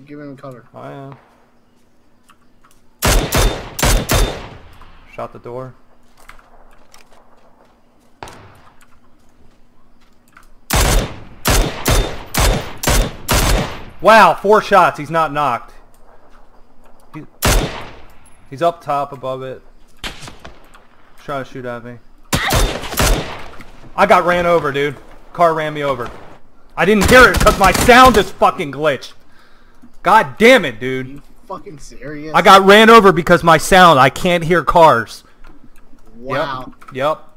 Giving him cover. I am. Shot the door. Wow, four shots. He's not knocked. He- he's up top above it. Trying to shoot at me. I got ran over, dude. Car ran me over. I didn't hear it because my sound is fucking glitched. God damn it, dude. You fucking serious? I got ran over because my sound. I can't hear cars. wow. Yep.